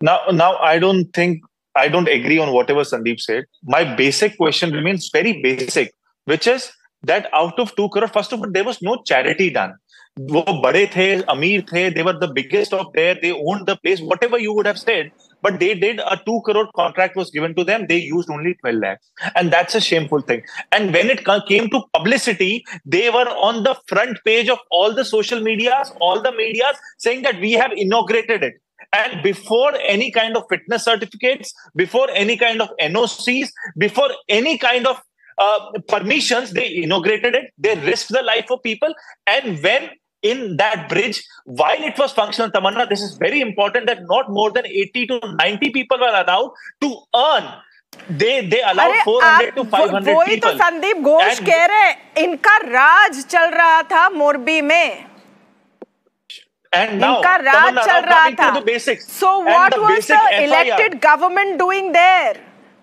Now, now I don't think I don't agree on whatever Sandeep said. My basic question remains very basic, which is that out of two crore, first of all, there was no charity done. वो बड़े थे अमीर थे they were the biggest of there they owned the place whatever you would have said but they did a 2 crore contract was given to them they used only 12 lakhs and that's a shameful thing and when it came to publicity they were on the front page of all the social medias all the medias saying that we have inaugurated it and before any kind of fitness certificates before any kind of nocs before any kind of uh, permissions they inaugurated it they risked the life of people and when in that bridge while it was functional tamanna this is very important that not more than 80 to 90 people were allowed to earn they they allow 400 to 500 वही people तो Sandeep Ghosh And- कह रहे हैं, इनका राज चल रहा था मोरबी में And now, इनका राज चल रहा था basics so what was the elected government doing there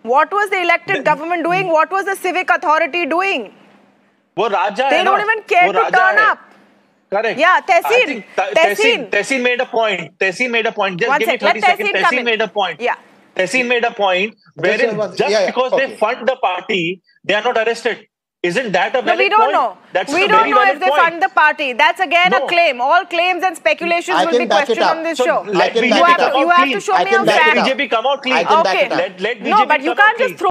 what was the elected government doing what was the civic authority doing वो राजा They है don't even care to turn है. up. Correct. Yeah, Tehsin. Tehsin. Tehsin made a point. Tehsin made a point. Just One give sec. me 30 Let seconds. Tehsin, Tehsin made a point. Yeah. Tehsin made a point wherein just, yeah, yeah. just because okay. they fund the party, they are not arrested. Isn't that a No, valid we don't point? know. That's we don't know if they point. fund the party. That's again a claim. All claims and speculations I will be questioned on this So show. Let BJP you have, to, you have to show I me can on back it fact. BJP come out clean. I can back Okay. Let, let BJP No, but you can't just throw